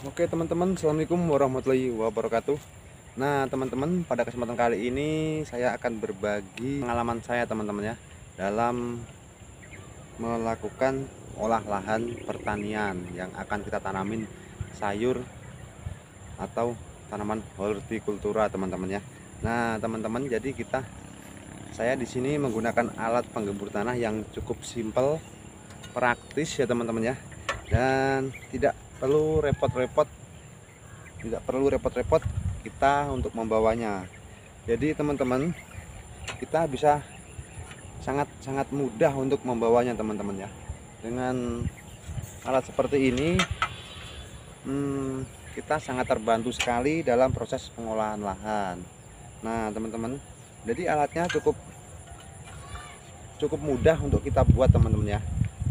Oke teman-teman, Assalamualaikum warahmatullahi wabarakatuh. Nah teman-teman, pada kesempatan kali ini saya akan berbagi pengalaman saya teman-teman ya Dalam melakukan olah lahan pertanian yang akan kita tanamin sayur atau tanaman hortikultura teman-teman ya. Nah teman-teman, jadi kita saya di sini menggunakan alat penggembur tanah yang cukup simpel, praktis ya teman-teman ya dan tidak perlu repot-repot tidak perlu repot-repot kita untuk membawanya. Jadi teman-teman kita bisa sangat-sangat mudah untuk membawanya teman-teman ya. Dengan alat seperti ini hmm, kita sangat terbantu sekali dalam proses pengolahan lahan. Nah teman-teman jadi alatnya cukup cukup mudah untuk kita buat teman-teman ya.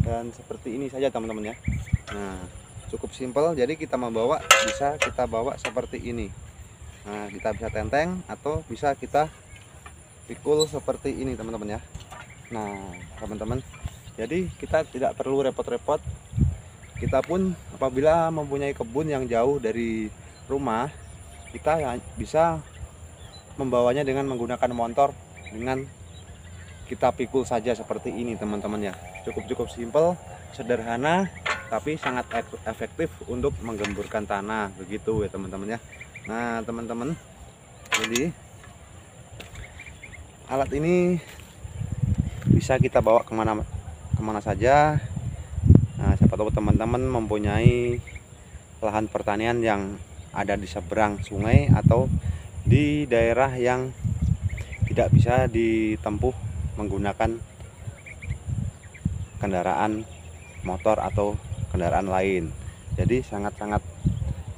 Dan seperti ini saja teman-teman ya. Nah cukup simpel jadi kita membawa bisa kita bawa seperti ini. Nah kita bisa tenteng atau bisa kita pikul seperti ini teman-teman ya. Nah teman-teman jadi kita tidak perlu repot-repot. Kita pun apabila mempunyai kebun yang jauh dari rumah kita ya bisa membawanya dengan menggunakan motor dengan kita pikul saja seperti ini teman-teman ya. Cukup-cukup simpel sederhana tapi sangat efektif untuk menggemburkan tanah begitu ya teman-teman ya. Nah teman-teman jadi alat ini bisa kita bawa ke mana ke mana saja. Nah siapa tahu teman-teman mempunyai lahan pertanian yang ada di seberang sungai atau di daerah yang tidak bisa ditempuh menggunakan kendaraan motor atau kendaraan lain. Jadi sangat-sangat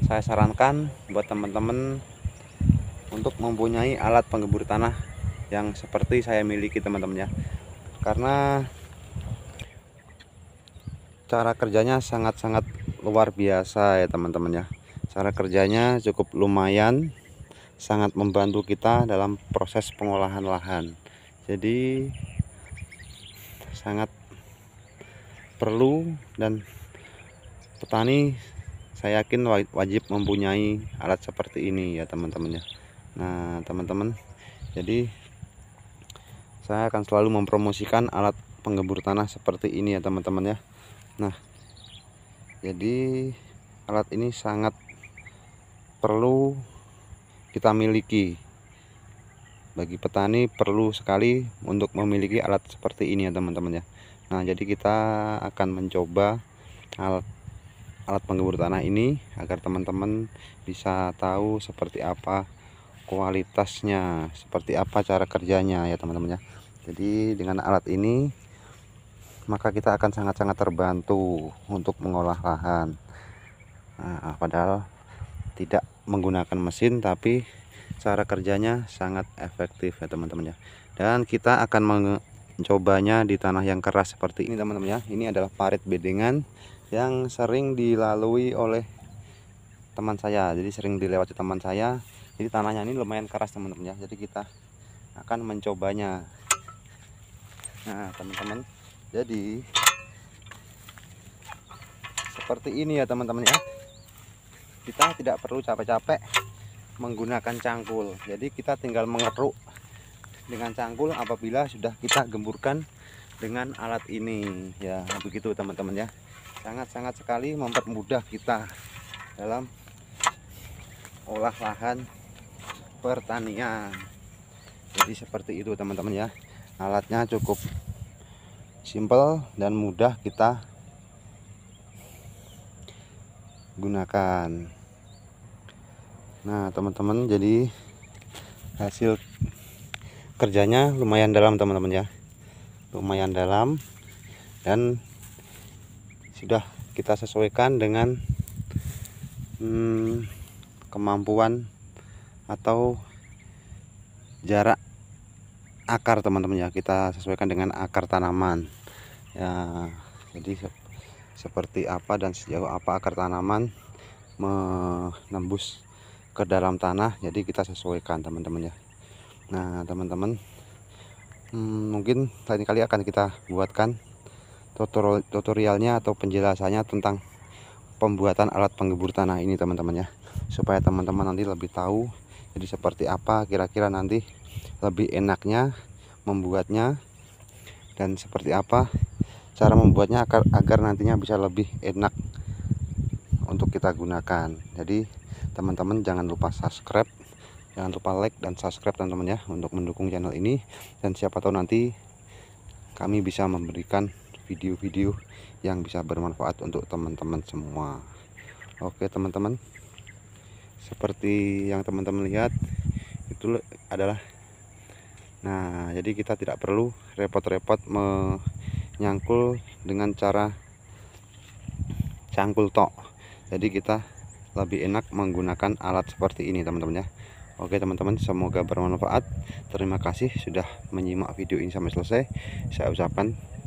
saya sarankan buat teman-teman untuk mempunyai alat penggembur tanah yang seperti saya miliki teman-teman ya. Karena cara kerjanya sangat-sangat luar biasa ya teman-teman ya. Cara kerjanya cukup lumayan sangat membantu kita dalam proses pengolahan lahan. Jadi sangat perlu dan petani saya yakin wajib mempunyai alat seperti ini ya teman-teman ya. Nah teman-teman jadi saya akan selalu mempromosikan alat penggembur tanah seperti ini ya teman-teman ya. Nah jadi alat ini sangat perlu kita miliki. Bagi petani perlu sekali untuk memiliki alat seperti ini ya teman-teman ya. Nah jadi kita akan mencoba alat alat penggembur tanah ini agar teman-teman bisa tahu seperti apa kualitasnya seperti apa cara kerjanya ya teman-teman ya. Jadi dengan alat ini maka kita akan sangat-sangat terbantu untuk mengolah lahan. Nah, padahal tidak menggunakan mesin tapi cara kerjanya sangat efektif ya teman-teman ya. Dan kita akan mencobanya di tanah yang keras seperti ini teman-teman ya. Ini adalah parit bedengan yang sering dilalui oleh teman saya. Jadi sering dilewati teman saya. Jadi tanahnya ini lumayan keras teman-teman ya. Jadi kita akan mencobanya. Nah teman-teman jadi seperti ini ya teman-teman ya. Kita tidak perlu capek-capek menggunakan cangkul. Jadi kita tinggal mengeruk dengan cangkul apabila sudah kita gemburkan dengan alat ini ya. Begitu teman-teman ya sangat-sangat sekali mempermudah kita dalam olah lahan pertanian. Jadi seperti itu teman-teman ya. Alatnya cukup simple dan mudah kita gunakan. Nah teman-teman jadi hasil kerjanya lumayan dalam teman-teman ya. Lumayan dalam dan sudah kita sesuaikan dengan hmm, kemampuan atau jarak akar teman-teman ya. Kita sesuaikan dengan akar tanaman. Ya jadi seperti apa dan sejauh apa akar tanaman menembus ke dalam tanah jadi kita sesuaikan teman-teman ya. Nah teman-teman hmm, mungkin lain kali akan kita buatkan tutorialnya atau penjelasannya tentang pembuatan alat penggebur tanah ini teman-teman ya. Supaya teman-teman nanti lebih tahu jadi seperti apa kira-kira nanti lebih enaknya membuatnya dan seperti apa cara membuatnya agar, agar nantinya bisa lebih enak untuk kita gunakan. Jadi teman-teman jangan lupa subscribe jangan lupa like dan subscribe teman-teman ya untuk mendukung channel ini. Dan siapa tahu nanti kami bisa memberikan video-video yang bisa bermanfaat untuk teman-teman semua. Oke teman-teman. Seperti yang teman-teman lihat itu adalah nah jadi kita tidak perlu repot-repot menyangkul dengan cara cangkul tok. Jadi kita lebih enak menggunakan alat seperti ini teman-teman ya. Oke teman-teman semoga bermanfaat. Terima kasih sudah menyimak video ini sampai selesai. Saya ucapkan